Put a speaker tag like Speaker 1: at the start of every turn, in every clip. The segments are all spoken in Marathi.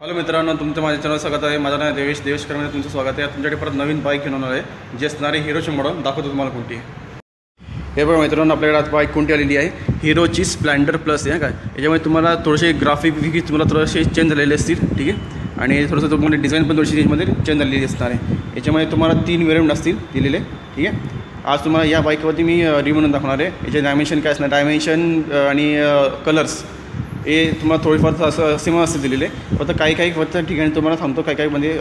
Speaker 1: हॅलो मित्रांनो तुमचं माझ्या चॅनल स्वागत आहे. माझं नाव देवेश देवेश करमध्ये तुमचं स्वागत आहे. तुमच्याकडे परत नवीन बाईक घेऊन आलो आहे जी असणारी हिरोची मॉडल दाखवतो तुम्हाला कोणती हे बघा मित्रांनो आपल्याकडे आज बाईक कोणती आलेली आहे? हिरोची स्प्लेंडर प्लस आहे काय? याच्यामुळे तुम्हाला थोडेसे ग्राफिक विकी तुम्हाला थोडेसे चेंज झालेले असतील ठीक आहे? आणि थोडंसं तुम्हाला डिझाईन पण थोडीशी रेंजमध्ये चेंज झालेली असणार आहे. याच्यामध्ये तुम्हाला तीन वेरियंट असतील दिलेले ठीक आहे? आज तुम्हाला या बाईकवरती मी रिव्ह्यू म्हणून दाखवणार आहे. याचे डायमेन्शन काय असणार? डायमेन्शन आणि कलर्स हे तुम्हाला थोडीफार असं सिमा असते दिलेले फक्त काही काही फक्त ठिकाणी तुम्हाला सांगतो काही काही म्हणजे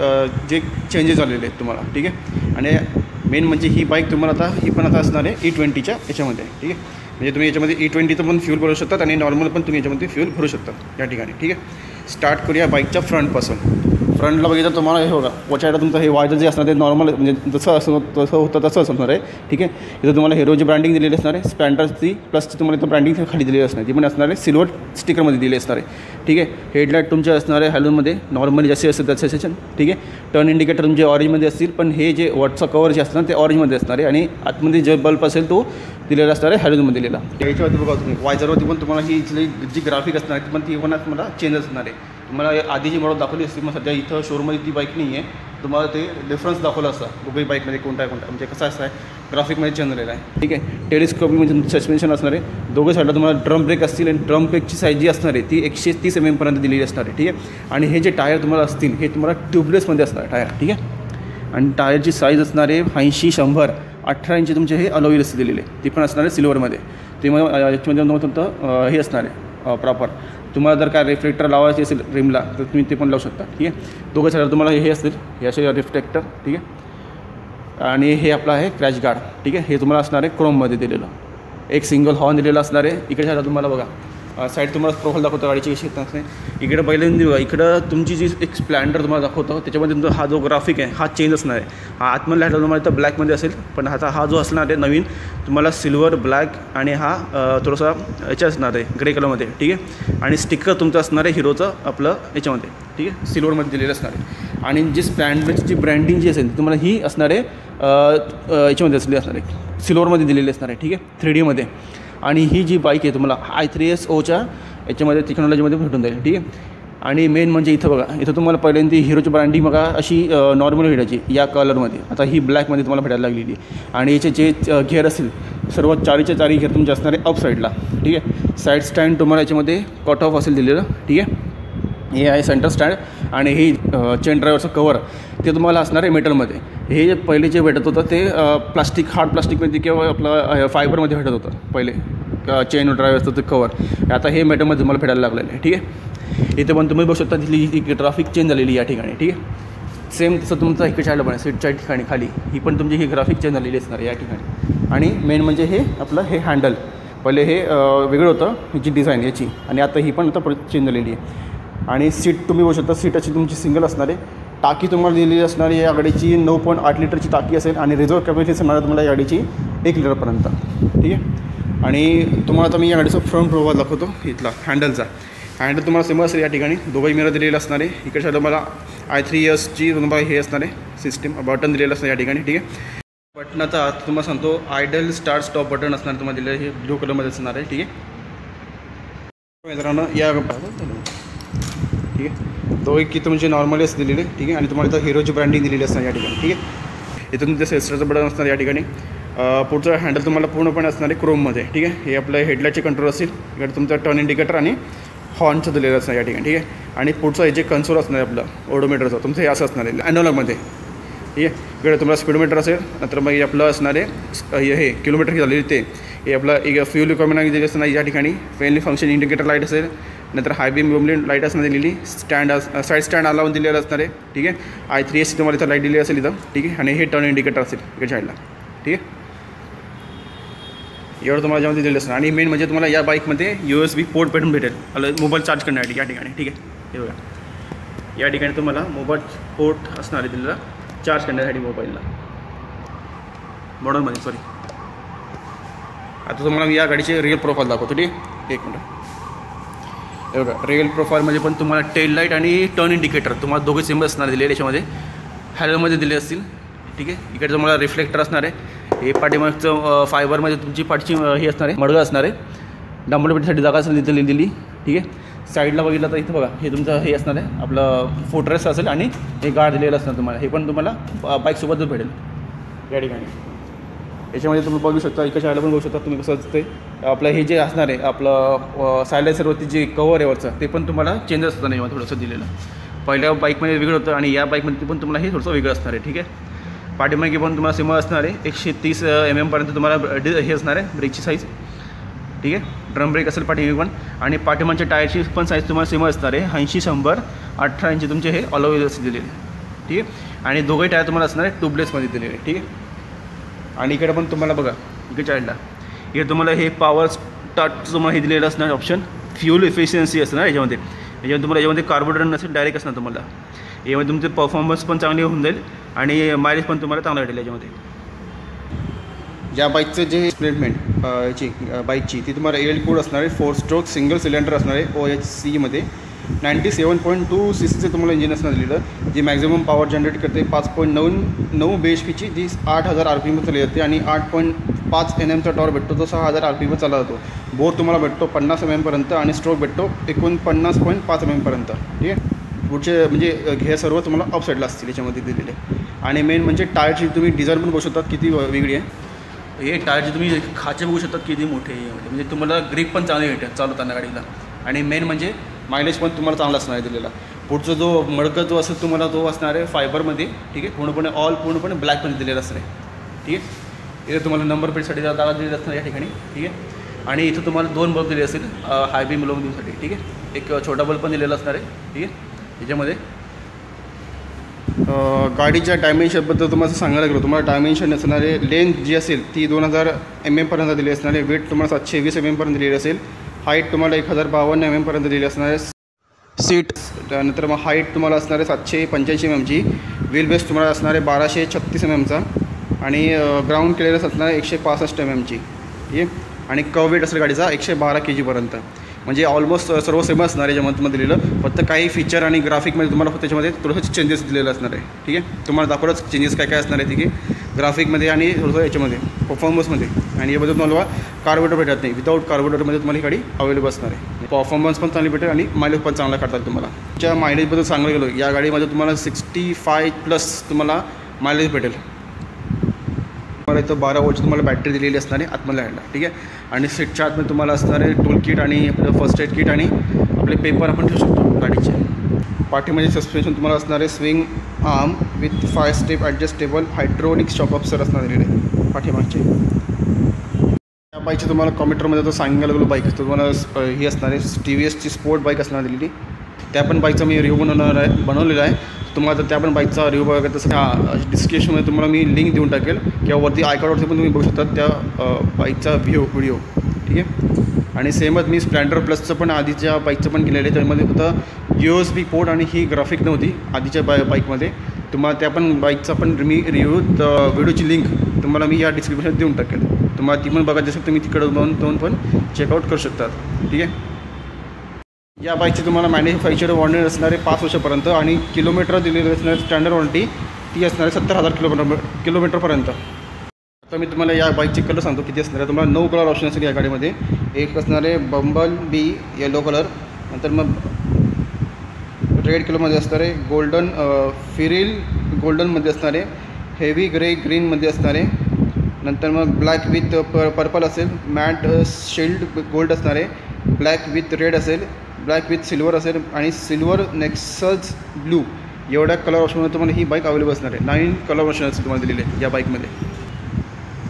Speaker 1: जे चेंजेस झालेले आहेत तुम्हाला ठीक आहे? आणि मेन म्हणजे ही बाईक तुम्हाला आता ही पण आता असणार आहे e ई ट्वेंटीच्या याच्यामध्ये ठीक आहे? म्हणजे तुम्ही याच्यामध्ये e ई ट्वेंटीचं पण फ्यूल भरू शकतात आणि नॉर्मल पण तुम्ही याच्यामध्ये फ्यूल भरू शकतात या ठिकाणी ठीक आहे? स्टार्ट करूया बाईकच्या फ्रंटपासून फ्रंटला बघितलं तुम्हाला हे बघा वचायला तुमचं हे वायझर जे असणार ते नॉर्मल म्हणजे जसं असं तसं होतं, तसं असणार आहे, ठीक आहे? इथं तुम्हाला हिरोची ब्रँडिंग दिलेली असणार आहे स्पॅन्डर्सची प्लस तुम्हाला इथं ब्रँडिंग खाली दिलेली असणार ती पण असणार आहे सिल्वर स्टिकरमध्ये दिली असणार आहे, ठीक आहे? हेडलाईट तुमचे असणार आहे हॅलोमध्ये नॉर्मली जसे असतात तसे सेशन ठीक आहे? टर्न इंडिकेटर तुमचे ऑरेंजमध्ये असतील, पण हे जे वॉटचं कवर जे असणार ते ऑरेंजमध्ये असणार आहे, आणि आतमध्ये जे बल्ब असेल तो दिलेला असणार आहे हॅलोमध्ये दिलेला. याच्यावरती बघा तुम्ही वायझरवरती पण तुम्हाला ही जी ग्राफिक असणार आहे पण ती पण तुम्हाला चेंज असणार आहे. तुम्हाला या आधी जी मॉडल दाखवली असती मग सध्या इथं शोरूममध्ये ती बाईक नाही आहे तुम्हाला ते डिफरन्स दाखवलं असतं दुबई बाईकमध्ये कोणता आहे कोणता म्हणजे कसं असं आहे ग्राफिकमध्ये चेंज झालेला आहे. ठीक आहे टेलिस्कोपी म्हणजे सस्पेन्शन असणार आहे. दोघं साईडला तुम्हाला ड्रम ब्रेक असतील आणि ड्रम ब्रेकची साईज जी असणार आहे ती एकशे तीस एम एमपर्यंत दिलेली असणार आहे ठीक आहे? आणि हे जे टायर तुम्हाला असतील हे तुम्हाला ट्यूबलेसमध्ये असणार आहे टायर ठीक आहे? आणि टायरची साईज असणार आहे ऐंशी शंभर. अठरा इंची तुमचे हे अलोईल असते दिलेले ती पण असणार आहे सिल्वरमध्ये ते मग याच्यामध्ये तुम्हाला तुमचं हे असणार आहे. प्रॉपर तुम्हाला जर का रिफ्लेक्टर लावायचे रिमला तर तुम्ही ते पण लावू शकता, ठीक आहे? दोघं साईड तुम्हाला हे असतील, हे असे रिफ्लेक्टर ठीक आहे? आणि हे आपलं आहे क्रॅश गार्ड ठीक हे तुम्हाला असणार आहे क्रोममध्ये दिलेलं. एक सिंगल हॉर्न दिलेलं असणार आहे. इकडे साईडला तुम्हाला बघा. साईड तुम्हाला प्रोफाईल दाखवतो गाडीची कशी येत असते इकडे पहिल्यांदा बघा इकडं तुमची जी एक स्प्लँडर तुम्हाला दाखवतो त्याच्यामध्ये तुमचा हा जो ग्राफिक आहे हा चेंज असणार आहे. हा आतमधला हॅटला तुम्हाला इथं ब्लॅकमध्ये असेल पण आता हा जो असणार आहे नवीन तुम्हाला सिल्वर ब्लॅक आणि हा थोडासा याच्या असणार आहे ग्रे कलरमध्ये ठीक आहे? आणि स्टिकर तुमचं असणार आहे हिरोचं आपलं याच्यामध्ये ठीक आहे? सिल्वरमध्ये दिलेलं असणार आहे. आणि जी स्प्लेंडरची जी ब्रँडिंग जी असेल तुम्हाला ही असणार आहे याच्यामध्ये असलेली असणार आहे. सिल्वरमध्ये दिलेली असणार आहे ठीक आहे? थ्री डीमध्ये आणि ही जी बाईक आहे तुम्हाला आय थ्री एस ओच्या याच्यामध्ये टेक्नॉलॉजीमध्ये भेटून जाईल, ठीक आणि मेन म्हणजे इथं बघा, इथं तुम्हाला पहिल्यांदा हिरोची ब्रँडिंग बघा, अशी नॉर्मल भेटायची, या कलरमध्ये आता ही ब्लॅकमध्ये तुम्हाला भेटायला लागलेली. आणि याचे जे घेर असेल सर्व चारीच्या चारी घेर तुमचे असणार अप साईडला ठीक आहे? साईड स्टँड तुम्हाला याच्यामध्ये कट ऑफ़ असेल ठीक आहे? हे आहे सेंटर स्टँड आणि ही चेन ड्रायव्हरचं कवर ते तुम्हाला असणार आहे मेटलमध्ये हे जे पहिले जे भेटत होतं ते प्लास्टिक हार्ड प्लास्टिकमध्ये किंवा आपलं फायबरमध्ये भेटत होतं. पहिले चेन ड्रायव्हरचं ते कवर आता हे मेटलमध्ये तुम्हाला भेटायला लागलेलं आहे ठीक आहे? इथे पण तुम्ही बघू शकता तिथली जी ग्राफिक चेंज झालेली या ठिकाणी ठीक आहे? सेम तसं तुमचं इकडे चाललं पण आहे सीटच्या ठिकाणी खाली. ही पण तुमची ही ग्राफिक चेंज झालेली असणार या ठिकाणी. आणि मेन म्हणजे हे आपलं हे हँडल पहिले हे वेगळं होतं ह्याची डिझाईन याची. आणि आता ही पण आता परत चेंज झालेली आहे. आणि सीट तुम्ही बघू शकता सीट अशी तुमची सिंगल असणार आहे टाकी तुम्हाला दिलेली असणार आहे या गाडीची नऊ पॉईंट आठ लिटरची टाकी असेल आणि रिझर्व कॅपॅसिटी असणार आहे तुम्हाला या गाडीची एक लिटरपर्यंत. ठीक आहे? आणि तुम्हाला आता मी या गाडीचा फ्रंट प्रोफाईल दाखवतो इथला हँडलचा हँडल तुम्हाला सेम असेल या ठिकाणी. दुबई मिरर दिलेलं असणार. आहे इकडे साईड तुम्हाला आय थ्री इयर्सची तुम्हाला हे असणार आहे सिस्टीम बटन दिलेलं असणार या ठिकाणी. ठीक आहे? बटनाचा आत तुम्हाला सांगतो आयडल स्टार्ट स्टॉप बटन असणार तुम्हाला दिलेलं हे ब्लू कलरमध्ये असणार आहे. ठीक आहे? मित्रांनो या ठीक आहे? दोघे की तुमचे नॉर्मली असं दिलेले ठीक आहे? आणि तुम्हाला इथं हिरोची ब्रँडिंग दिलेली असणार या ठिकाणी ठीक आहे? इथून तुमचं सेस्टरचं बटन असणार या ठिकाणी. पुढचं हँडल तुम्हाला पूर्णपणे असणार आहे क्रोममध्ये ठीक आहे? हे आपलं हेडलाईटचे कंट्रोल असेल इकडे तुमचं टर्न इंडिकेटर आणि हॉर्नचं दिलेलं असणार या ठिकाणी ठीक आहे? आणि पुढचं हे जे कन्सोल असणार आहे आपलं ओडोमीटरचं तुमचं हे असं असणार आहे ॲनोलॉगमध्ये ठीक आहे? इकडे तुम्हाला स्पीडोमीटर असेल नंतर मग हे आपलं असणार आहे हे- हे किलोमीटर झालेली ते. हे आपलं एक फ्युल रिक्वायरमेंट दिली असणार या ठिकाणी. फेनली फंक्शन इंडिकेटर लाइट असेल नंतर हाय बीम बिमली लाइट असणार दिलेली स्टँड साईड स्टँड लावून दिलेलं असणार आहे ठीक आहे? आय थ्री एस तुम्हाला इथं लाइट दिली असेल इथं ठीक आहे? आणि हे टर्न इंडिकेटर असेल इकडे साईडला ठीक आहे? एवढं तुम्हाला ज्यामध्ये दिलेलं असणार. आणि मेन म्हणजे तुम्हाला या बाईकमध्ये यू एस बी पोर्ट पेटून भेटेल. मोबाईल चार्ज करण्यासाठी या ठिकाणी ठीक आहे? हे बघा. या ठिकाणी तुम्हाला मोबाईल पोर्ट असणार आहे दिलेला. चार्ज करण्यासाठी मोबाईलला मॉडलमध्ये सॉरी आता तुम्हाला मी या गाडीचे रिअल प्रोफाईल दाखवतो ठीक आहे? एक मिनटं. एवढं. रिअल प्रोफाईलमध्ये पण तुम्हाला टेल लाइट आणि टर्न इंडिकेटर तुम्हाला दोघे सिम्बल असणार दिले याच्यामध्ये हॅलोमध्ये दिले असतील. ठीक आहे? इकडे तुम्हाला रिफ्लेक्टर असणार आहे. हे पाठीमागचं फायबरमध्ये तुमची पाठची हे असणार आहे. मडगं असणार आहे. डांबरपेटीसाठी जागा असेल तिथे दिली ठीक आहे? साईडला बघितलं तर इथं बघा हे तुमचं हे असणार आहे. आपलं फोटरेस्ट असेल आणि हे गार्ड दिलेलं असणार तुम्हाला. हे पण तुम्हाला बाईकसोबतच भेटेल. या ठिकाणी. याच्यामध्ये तुम्ही बघू शकता एका शाळेला पण बघू शकता तुम्ही कसं असते आपलं हे जे असणार आहे आपलं सायलेन्सरवरती जे कवर आहे वरचं ते पण तुम्हाला चेंज असतं नाही थोडंसं दिलेलं. पहिल्या बाईकमध्ये वेगळं होतं आणि या बाईकमध्ये पण तुम्हाला हे थोडंसं वेगळं असणार आहे ठीक आहे? पाठीमागे पण तुम्हाला सिमर असणार आहे. एकशे तीस एम एमपर्यंत mm तुम्हाला डि हे असणार आहे ब्रेकची साईज ठीक आहे? ड्रम ब्रेक असेल पाठीमागे पण. आणि पाठीमागच्या टायरची पण साईज तुम्हाला सेम असणार आहे. ऐंशी शंभर अठरा इंची तुमचे हे अलोवेज दिलेले. ठीक आहे? आणि दोघे टायर तुम्हाला असणार आहे ट्यूबलेसमध्ये दिलेले. ठीक आहे? आणि इकडे पण तुम्हाला बघा इकडे चाईल्डला इकडे तुम्हाला हे पॉवर स्टार्ट तुम्हाला हे दिलेलं असणार ऑप्शन फ्युल इफिशियन्सी असणार याच्यामध्ये. याच्यामध्ये तुम्हाला याच्यामध्ये कार्बोरेटर नसेल डायरेक्ट असणार तुम्हाला. यामध्ये तुमचे परफॉर्मन्स पण चांगले होऊन जाईल आणि मायलेज पण तुम्हाला चांगला भेटेल याच्यामध्ये. या बाईकचं जे स्प्लेटमेंट याची बाईकची ती तुम्हाला एल कोड असणार आहे फोर स्ट्रोक सिंगल सिलेंडर असणार आहे ओ एच सीमध्ये ninety seven point two C सीचं तुम्हाला इंजिन असणार दिलेलं जी मॅक्झिमम पॉवर जनरेट करते पाच पॉईंट नऊ नऊ बी एच पीची जी आठ हजार आर पी एम चालली जाते आणि आठ पॉईंट पाच एन एमचा टॉवर भेटतो तो सहा हजार आर पी एम चालला जातो. बोर तुम्हाला भेटतो पन्नास एम एमपर्यंत आणि स्ट्रोक भेटतो एकोणपन्नास पॉईंट पाच एम एमपर्यंत ठीक आहे? पुढचे म्हणजे हे सर्व तुम्हाला अपसाईडला असतील याच्यामध्ये दिलेले. आणि मेन म्हणजे टायरची तुम्ही डिझाईन पण बघू शकता किती वेगळी आहे. हे टायरचे तुम्ही खाचे बघू शकतात किती मोठे म्हणजे तुम्हाला ग्रीप पण चांगली भेटेल चालवताना गाडीला. आणि मेन म्हणजे मायलेज पण तुम्हाला चांगला असणार आहे दिलेला. पुढचा जो मडकं जो असेल तुम्हाला तो असणार आहे फायबरमध्ये ठीक आहे? पूर्णपणे ऑल पूर्णपणे ब्लॅकमध्ये दिलेला असणार आहे. ठीक आहे? इथे तुम्हाला नंबर प्लेटसाठी जागा दिलेली असणार या ठिकाणी ठीक आहे? आणि इथं तुम्हाला दोन बल्ब दिले असेल हाय बीम लोन ठीक आहे? एक छोटा बल्ब पण दिलेला असणार आहे ठीक आहे? याच्यामध्ये. गाडीच्या डायमेन्शनबद्दल तुम्हाला सांगायला गेलो तुम्हाला डायमेन्शन असणारे लेंथ जी असेल ती दोन हजार एम एमपर्यंत दिली असणार आहे. वेट तुम्हाला सातशे वीस एम एमपर्यंत दिलेली असेल. हाईट तुम्हाला एक हजार बावन्न एम एमपर्यंत दिलेली असणार आहे. सीट त्यानंतर मग हाईट तुम्हाला असणार आहे सातशे पंच्याऐंशी एम एमची व्हील बेस तुम्हाला असणार आहे बाराशे छत्तीस एम एमचा आणि ग्राउंड क्लिअरन्स असणार आहे एकशे पासष्ट एम एमची ठीक आहे? आणि कव वेट असेल गाडीचा एकशे बारा के जीपर्यंत म्हणजे ऑलमोस्ट सर्व सेम असणार आहे याच्यामध्ये दिलेलं. फक्त काही फीचर आणि ग्राफिकमध्ये तुम्हाला फक्त त्याच्यामध्ये थोडंसं चेंजेस दिलेलं असणार आहे. ठीक आहे? तुम्हाला दाखवलंच चेंजेस काय काय असणार आहे ठीक आहे? ग्राफिकमध्ये आणि थोडंसं याच्यामध्ये परफॉर्मन्समध्ये आणि याबद्दल तुम्हाला कार्बोरेटर भेटत नाही. विदाऊट कार्बोरेटरमध्ये तुम्हाला ही गाडी अवेलेबल असणार आहे. परफॉर्मन्स पण चांगली भेटेल आणि मायलेज पण चांगला काढतात तुम्हाला. त्याच्या मायलेजबद्दल सांगायला गेलो या गाडीमध्ये तुम्हाला सिक्स्टी फाय प्लस तुम्हाला मायलेज भेटेल. तुम्हाला इथं बारा वोल्टची तुम्हाला बॅटरी दिलेली असणार आहे आतमध्ये हँडला ठीक आहे? आणि सीटच्या आतमध्ये तुम्हाला असणार आहे टूल किट आणि आपलं फर्स्ट एड किट आणि आपले पेपर आपण ठेवू शकतो गाडीचे. पाठीमध्ये सस्पेन्शन तुम्हाला असणार आहे swing arm with five step adjustable hydraulic shock absorber असणार दिलेले पाठीमागचे. या बाईकचे तुम्हाला कॉम्प्युटरमध्ये तर सांगायला गेलो बाईक तुम्हाला ही असणार आहे टी व्ही एसची स्पोर्ट बाईक असणार दिलेली त्या पण बाईकचा मी रिव्ह्यू बनवणार आहे बनवलेला आहे. तुम्हाला त्या पण बाईकचा रिव्ह्यू बघा तसं त्या डिस्क्रिप्शनमध्ये तुम्हाला मी लिंक देऊन टाकेल. किंवा वरती आयकार्डवरती पण तुम्ही बघू शकता त्या बाईकचा व्ह्यू व्हिडिओ ठीक आहे? आणि सेमच मी स्प्लेंडर प्लसचं पण आधीच्या बाईकचं पण केलेलं आहे. त्यामध्ये फक्त यू एस बी पोर्ट आणि ही ग्राफिक नव्हती आधीच्या बाय बाईकमध्ये. तुम्हाला त्या पण बाईकचा पण मी रिव्ह्यू व्हिडिओची लिंक तुम्हाला मी या डिस्क्रिप्शनात देऊन टाकेल. तुम्हाला ती पण बघायची असेल तुम्ही तिकडं जाऊन जाऊन पण चेकआउट करू शकतात. ठीक आहे? या बाईकची तुम्हाला मॅन्युफॅक्चर वॉरंटी असणारे पाच वर्षापर्यंत आणि किलोमीटर दिलेली असणार स्टँडर्ड वॉरंटी ती असणार आहे सत्तर हजार किलोमीटर किलोमीटरपर्यंत आता मी तुम्हाला या बाईकचे कलर सांगतो किती असणार आहे. तुम्हाला नऊ कलर ऑप्शन असेल या गाडीमध्ये. एक असणारे बंबल बी येलो कलर नंतर मग रेड कलरमध्ये असणार आहे गोल्डन फिरिल गोल्डनमध्ये असणारे हेवी ग्रे ग्रीनमध्ये असणारे. नंतर मग ब्लॅक विथ प पर्पल असेल. मॅट शिल्ड गोल्ड असणारे. ब्लॅक विथ रेड असेल. ब्लॅक विथ सिल्वर असेल आणि सिल्वर नेक्सज ब्लू एवढ्या कलर ऑप्शनमध्ये तुम्हाला ही बाईक अवेलेबल असणार आहे. नाईन कलर ऑप्शन असेल तुम्हाला दिलेले या बाईकमध्ये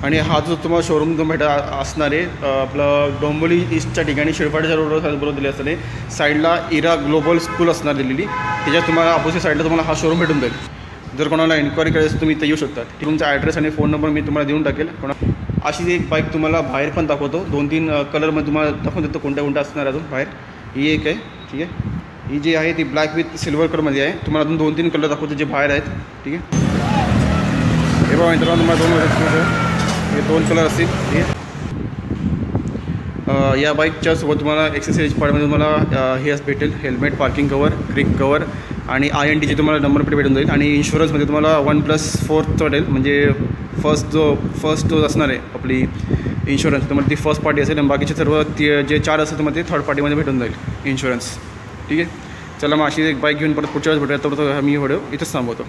Speaker 1: आणि हा जो तुम्हाला शोरूम जो भेटा असणार आहे आपलं डोंबोली ईस्टच्या ठिकाणी शिरपाडच्या रोडवर बरोबर दिले असणार आहे साईडला इरा ग्लोबल स्कूल असणार दिलेली. त्याच्यात तुम्हाला अपोजिट साईडला तुम्हाला हा शोरूम भेटून जाईल. जर कोणाला इन्क्वायरी करायचं असेल तुम्ही इथं येऊ शकता. तुमचा ॲड्रेस आणि फोन नंबर मी तुम्हाला देऊन टाकेल. कोणा अशी एक बाईक तुम्हाला बाहेर पण दाखवतो. दोन तीन कलरमध्ये तुम्हाला दाखवून देतो कोणत्या कोणत्या असणार अजून बाहेर. ही एक आहे ठीक आहे? ही जी आहे ती ब्लॅक विथ सिल्वर कलरमध्ये आहे. तुम्हाला अजून दोन तीन कलर दाखवतो जे बाहेर आहेत ठीक आहे? हे बघा मित्रांनो तुम्हाला दोन कलर हे दोन कलर असतील ठीक आहे? या बाईकच्या सोबत तुम्हाला एक्सेसरीज पार्टमध्ये तुम्हाला हे असं भेटेल. हेल्मेट पार्किंग कवर क्रिक कवर आणि आय एन टीची तुम्हाला नंबर प्लेट भेटून जाईल. आणि इन्शुरन्समध्ये तुम्हाला वन प्लस फोर्थ भेटेल. म्हणजे फर्स्ट जो फर्स्ट जो असणार आहे आपली इन्शुरन्स तुम्हाला ती फर्स्ट पार्टी असेल आणि बाकीचे सर्व ती जे चार असेल तुम्हाला ते थर्ड पार्टीमध्ये भेटून जाईल इन्शुरन्स ठीक आहे? चला मग अशी एक बाईक घेऊन परत पुढच्या वेळेस भेटूया. तर मी व्हिडिओ इथंच थांबवतो.